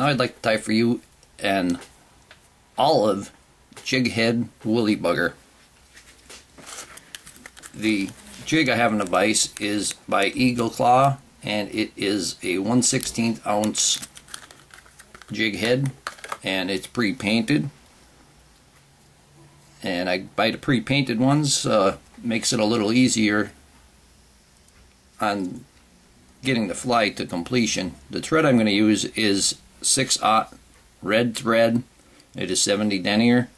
Now I'd like to tie for you an olive jig head woolly bugger. The jig I have in the vise is by Eagle Claw and it is a 1 16th ounce jig head and it's pre-painted and I buy the pre-painted ones uh, makes it a little easier on getting the fly to completion. The thread I'm going to use is 6-aught red thread. It is 70 denier.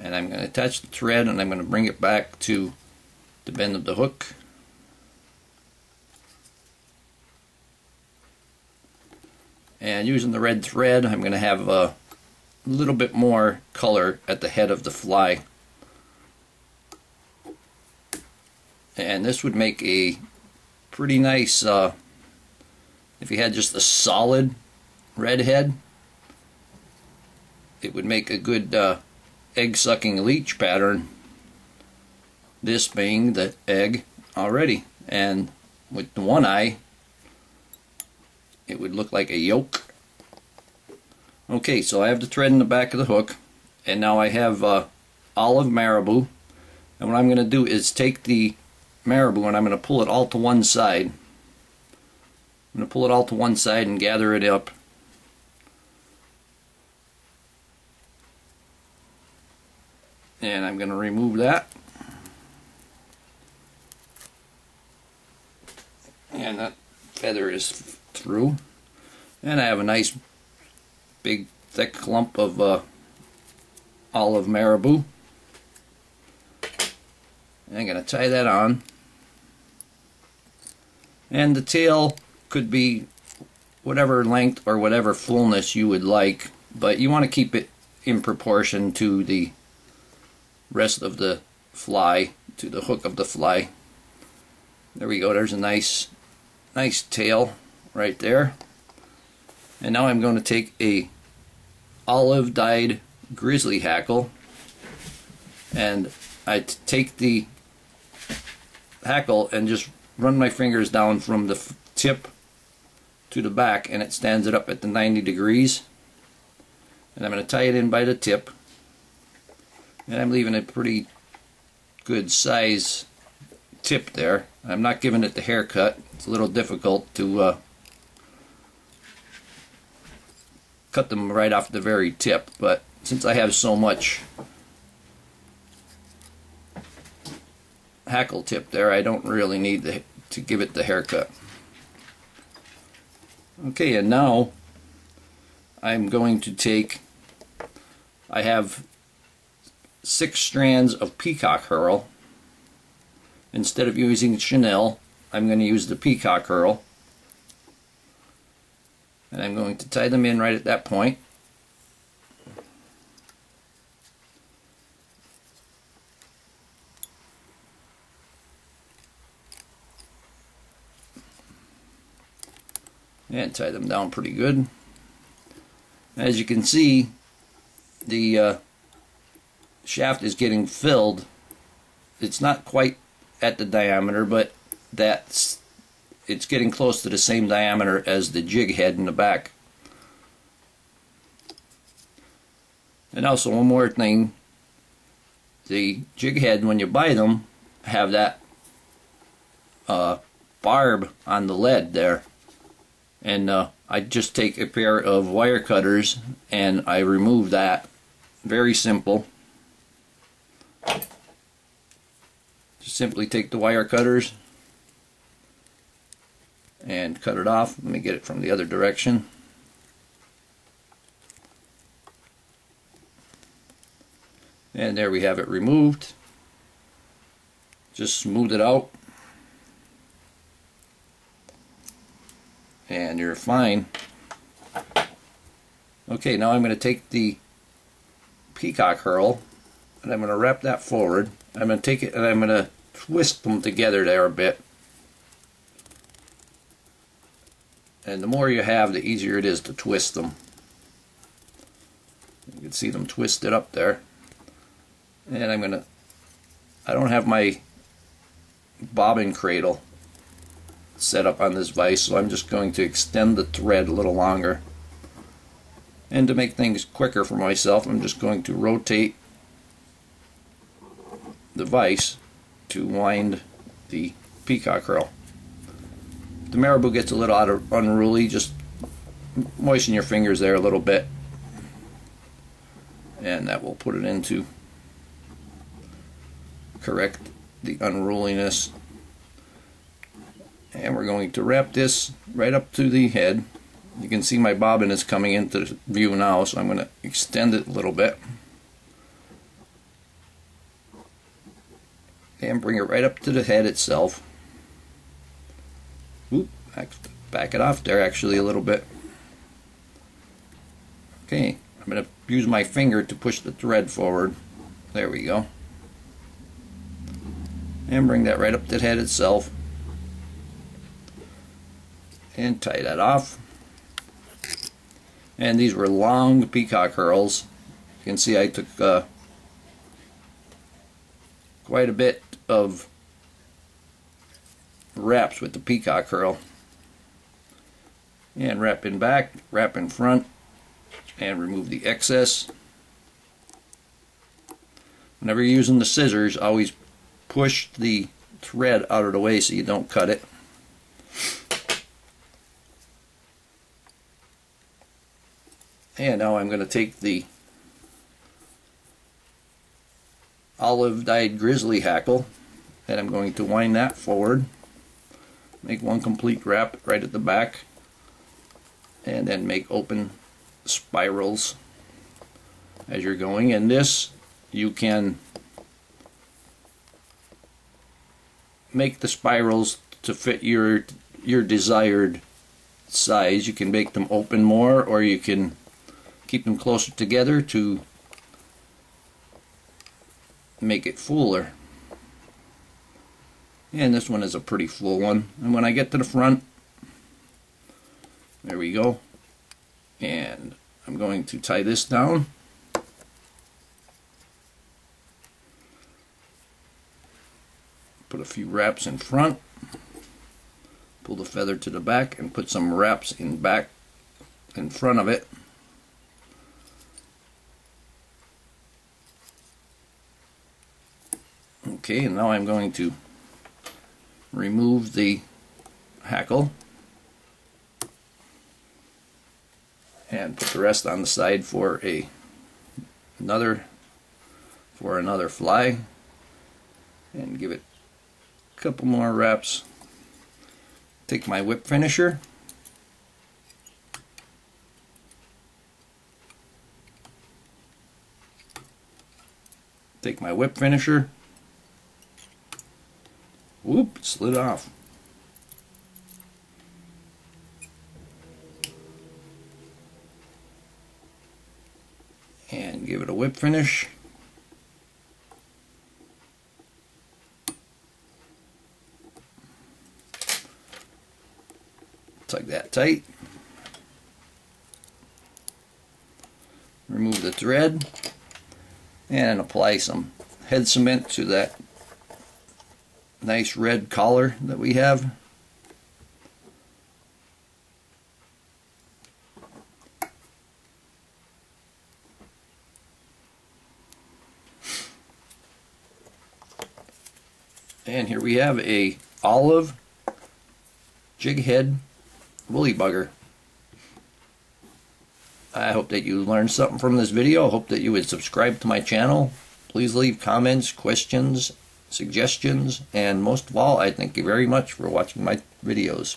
And I'm going to attach the thread and I'm going to bring it back to the bend of the hook. And using the red thread, I'm going to have a little bit more color at the head of the fly. And this would make a pretty nice, uh, if you had just a solid red head, it would make a good uh, egg sucking leech pattern. This being the egg already. And with the one eye, it would look like a yolk. Okay, so I have the thread in the back of the hook, and now I have uh, olive marabou. And what I'm going to do is take the marabou and I'm going to pull it all to one side. I'm going to pull it all to one side and gather it up. And I'm going to remove that. And that feather is through. And I have a nice big thick clump of uh, olive marabou. And I'm going to tie that on. And the tail could be whatever length or whatever fullness you would like, but you want to keep it in proportion to the rest of the fly, to the hook of the fly. There we go, there's a nice, nice tail right there. And now I'm going to take a olive dyed grizzly hackle and I take the hackle and just run my fingers down from the tip to the back and it stands it up at the 90 degrees and I'm going to tie it in by the tip and I'm leaving a pretty good size tip there. I'm not giving it the haircut. It's a little difficult to uh, cut them right off the very tip. But since I have so much hackle tip there I don't really need the, to give it the haircut. Okay and now I'm going to take I have six strands of peacock herl instead of using chenille I'm going to use the peacock herl and I'm going to tie them in right at that point. point. And tie them down pretty good. As you can see the uh, shaft is getting filled it's not quite at the diameter but that's it's getting close to the same diameter as the jig head in the back. And also one more thing, the jig head when you buy them have that uh, barb on the lead there. And uh, I just take a pair of wire cutters and I remove that. Very simple. Simply take the wire cutters and cut it off. Let me get it from the other direction. And there we have it removed. Just smooth it out. And you're fine. Okay, now I'm going to take the peacock herl and I'm going to wrap that forward. I'm going to take it and I'm going to twist them together there a bit. And the more you have, the easier it is to twist them. You can see them twisted up there. And I'm going to, I don't have my bobbin cradle set up on this vise, so I'm just going to extend the thread a little longer. And to make things quicker for myself, I'm just going to rotate the vise to wind the peacock herl. The marabou gets a little out of unruly, just moisten your fingers there a little bit. And that will put it into correct the unruliness. And we're going to wrap this right up to the head. You can see my bobbin is coming into view now so I'm going to extend it a little bit and bring it right up to the head itself Oop, back it off there actually a little bit okay I'm going to use my finger to push the thread forward. There we go. And bring that right up to the head itself. And tie that off. And these were long peacock herls. You can see I took uh, quite a bit of wraps with the peacock herl. And wrap in back, wrap in front, and remove the excess. Whenever you're using the scissors, always push the thread out of the way so you don't cut it. And now I'm going to take the olive dyed grizzly hackle and I'm going to wind that forward. Make one complete wrap right at the back and then make open spirals as you're going. And this you can make the spirals to fit your your desired size. You can make them open more or you can keep them closer together to make it fuller and this one is a pretty full one. And when I get to the front there we go. And I'm going to tie this down. Put a few wraps in front. Pull the feather to the back and put some wraps in back in front of it. Okay and now I'm going to remove the hackle. And put the rest on the side for a another for another fly. And give it a couple more wraps take my whip finisher. Take my whip finisher slid off and give it a whip finish. Tuck that tight. Remove the thread and apply some head cement to that nice red collar that we have. And here we have a olive jig head woolly bugger. I hope that you learned something from this video. I hope that you would subscribe to my channel. Please leave comments, questions, suggestions, and most of all, I thank you very much for watching my videos.